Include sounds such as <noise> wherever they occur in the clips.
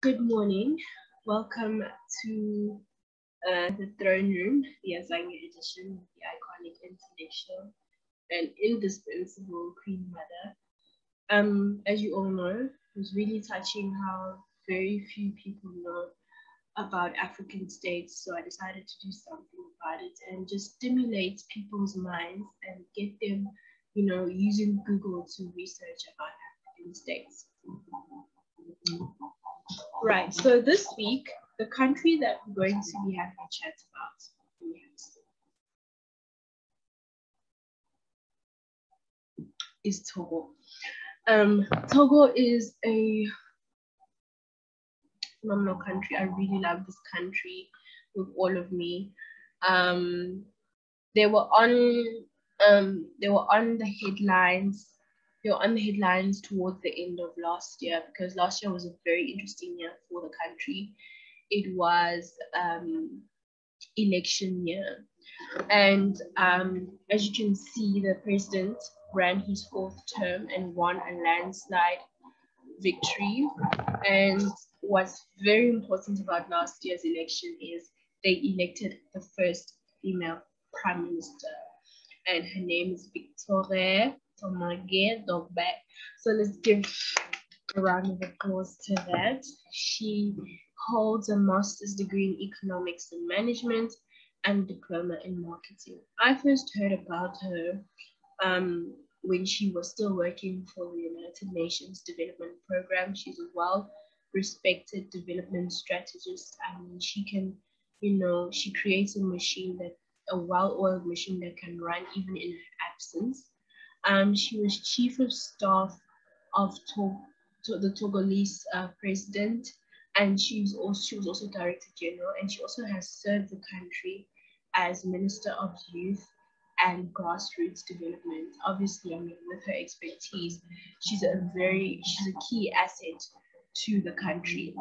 Good morning. Welcome to uh, the throne room, the Azania edition, the iconic, international and indispensable Queen Mother. Um, as you all know, it was really touching how very few people know about African states. So I decided to do something about it and just stimulate people's minds and get them, you know, using Google to research about African states. Right, so this week, the country that we're going to be having a chat about is Togo. Um, Togo is a phenomenal country. I really love this country with all of me. Um, they were on um, they were on the headlines they were on the headlines towards the end of last year because last year was a very interesting year for the country. It was um, election year. And um, as you can see, the president ran his fourth term and won a landslide victory. And what's very important about last year's election is they elected the first female prime minister. And her name is Victoria Tomegah Dogbe. So let's give a round of applause to that. She holds a master's degree in economics and management and diploma in marketing. I first heard about her um, when she was still working for the United Nations Development Program. She's a well respected development strategist. I mean, she can, you know, she creates a machine that, a well oiled machine that can run even in her absence. Um, she was chief of staff of to- to the Togolese uh, president, and she was also she was also director general, and she also has served the country as minister of youth and grassroots development. Obviously, I mean, with her expertise, she's a very she's a key asset to the country.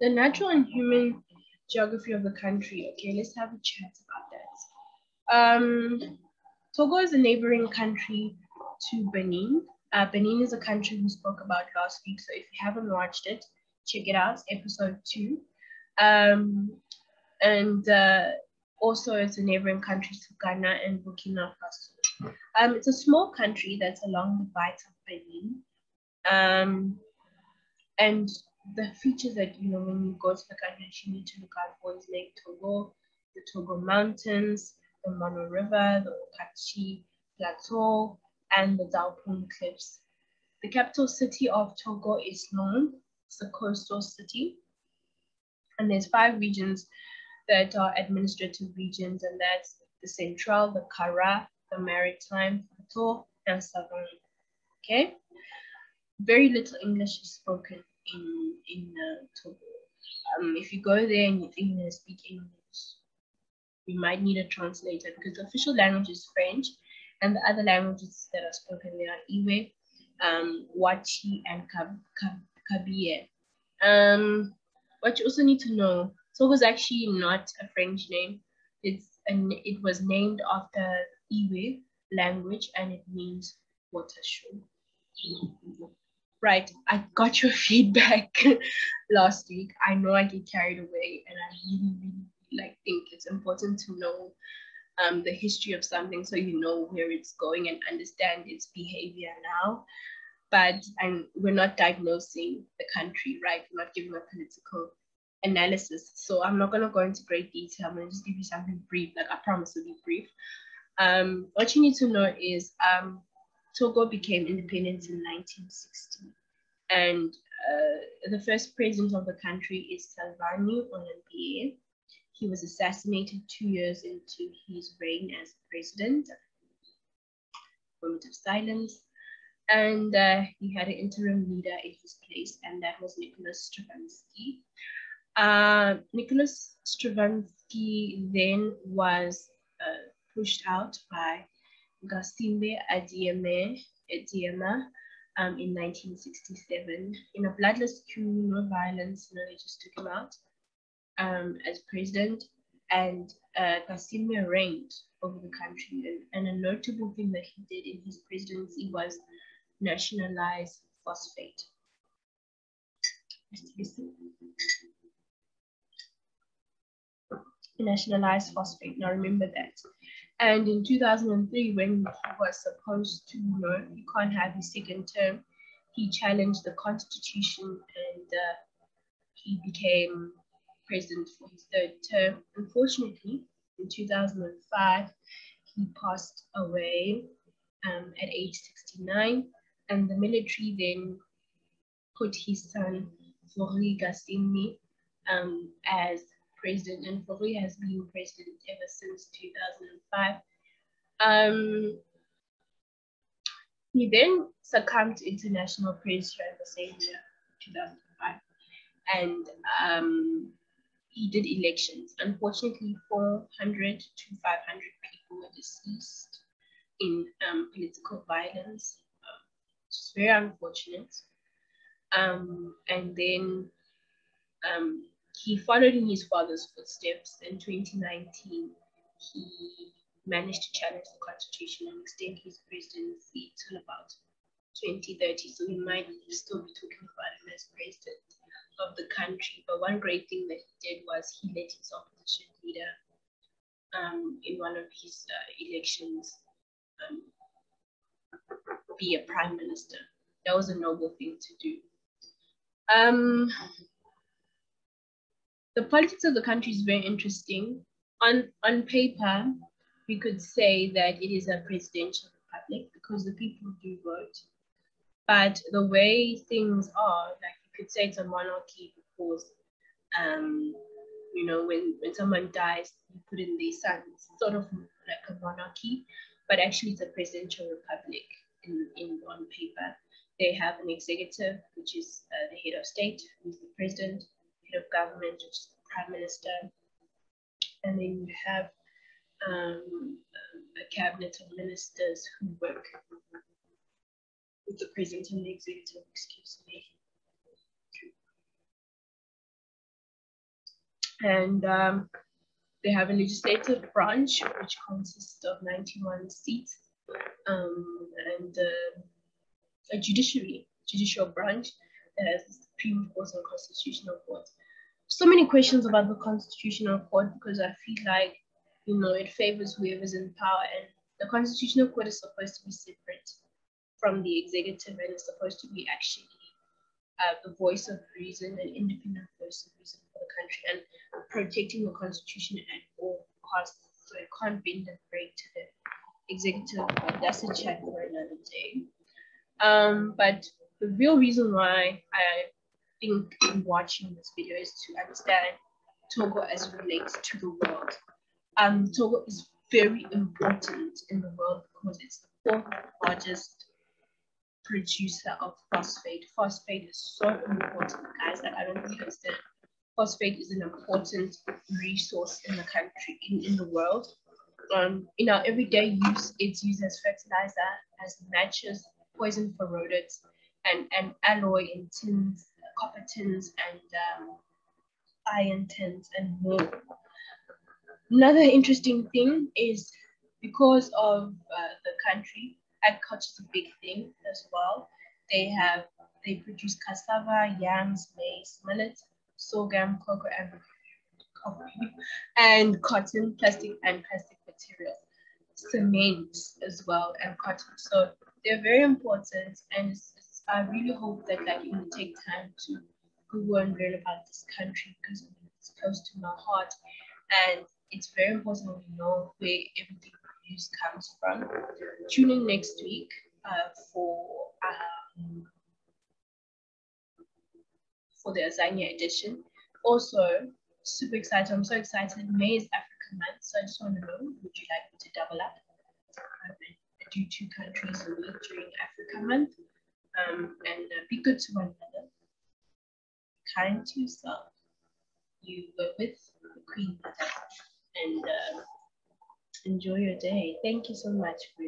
The natural and human geography of the country. Okay, let's have a chat about that. Um, Togo is a neighboring country to Benin. Uh, Benin is a country we spoke about last week, so if you haven't watched it, check it out, episode two. Um, and uh, also, it's a neighboring country to Ghana and Burkina Faso. Um, it's a small country that's along the bight of Benin. Um, and the features that, you know, when you go to the country, you need to look out for is Lake Togo, the Togo Mountains, the Mono River, the Okachi Plateau, and the Dauphin Cliffs. The capital city of Togo is Lome. It's a coastal city. And there's five regions that are administrative regions, and that's the Central, the Kara, the Maritime, Plateau, and Southern. Okay? Very little English is spoken in, in uh, Togo. Um, if you go there and you think to speak English, we might need a translator because the official language is French and the other languages that are spoken there are Ewe, um, Wachi, and Kabiye. Um, what you also need to know, Togo is actually not a French name. It's an, it was named after Ewe language and it means water shoe. Right, I got your <laughs> feedback <laughs> last week. I know I get carried away and I really, really like think it's important to know um, the history of something so you know where it's going and understand its behavior now. But and we're not diagnosing the country, right? We're not giving a political analysis. So I'm not gonna go into great detail. I'm gonna just give you something brief, like I promise to be brief. Um, what you need to know is um, Togo became independent in 1960. And uh, the first president of the country is Sylvanus Olympio. He was assassinated two years into his reign as president. Moment of silence. And uh, he had an interim leader in his place, and that was Nicolas Grunitzky. Uh, Nicolas Grunitzky then was uh, pushed out by Gnassingbe Adieme, Eyadema um, in 1967. In a bloodless coup, no violence, no, they just took him out um, as president, and uh, reigned over the country. And, and a notable thing that he did in his presidency was nationalize phosphate. Just nationalized phosphate. Now remember that. And in 2003, when he was supposed to, you know, you can't have his second term, he challenged the constitution and uh, he became president for his third term. Unfortunately, in 2005, he passed away um, at age 69, and the military then put his son, Faure Gnassingbe, um, as president, and Faure has been president ever since 2005. Um, he then succumbed to international pressure in the same year, 2005, and um, he did elections. Unfortunately, 400 to 500 people were deceased in um, political violence, um, which is very unfortunate. Um, and then um, he followed in his father's footsteps. In 2019, he managed to challenge the constitution and extend his presidency till about 2030. So we might still be talking about him as president of the country. But one great thing that he did was he let his opposition leader um, in one of his uh, elections um, be a prime minister. That was a noble thing to do. Um, the politics of the country is very interesting. On, on paper, we could say that it is a presidential republic because the people do vote. But the way things are, like could say it's a monarchy because, um, you know, when, when someone dies, you put in their son. It's sort of like a monarchy, but actually it's a presidential republic in, in on paper. They have an executive, which is uh, the head of state, who's the president, head of government, which is the prime minister, and then you have um, a cabinet of ministers who work with the president and the executive, excuse me. And um, they have a legislative branch, which consists of 91 seats, um, and uh, a judiciary, judicial branch that has the Supreme Court and Constitutional Court. So many questions about the Constitutional Court because I feel like, you know, it favors whoever's in power and the Constitutional Court is supposed to be separate from the executive and is supposed to be actually uh, the voice of reason and independent of reason for the country and protecting the Constitution at all costs. So it can't bend and break to the executive, but that's a chat for another day. Um, but the real reason why I think I'm watching this video is to understand Togo as it relates to the world. Um, Togo is very important in the world because it's the fourth largest producer of phosphate. Phosphate is so important, guys, that I don't think understand. Phosphate is an important resource in the country, in, in the world. Um, in our everyday use, it's used as fertilizer, as matches, poison for rodents, and, and alloy in tins, copper tins, and um, iron tins, and more. Another interesting thing is because of uh, the country, agriculture is a big thing as well. They have they produce cassava, yams, maize, millet, sorghum, cocoa, and and cotton, plastic, and plastic materials, cement as well, and cotton. So they're very important, and it's, it's, I really hope that like you will take time to Google and learn about this country because it's close to my heart, and it's very important we know where everything produced comes from. Tune in next week uh, for um, for the Azania edition. Also, super excited. I'm so excited. May is Africa month, so I just want to know, would you like me to double up? Um, do two countries a week during Africa month um, and uh, be good to one another. Kind to yourself. You were with the Queen and uh, enjoy your day. Thank you so much for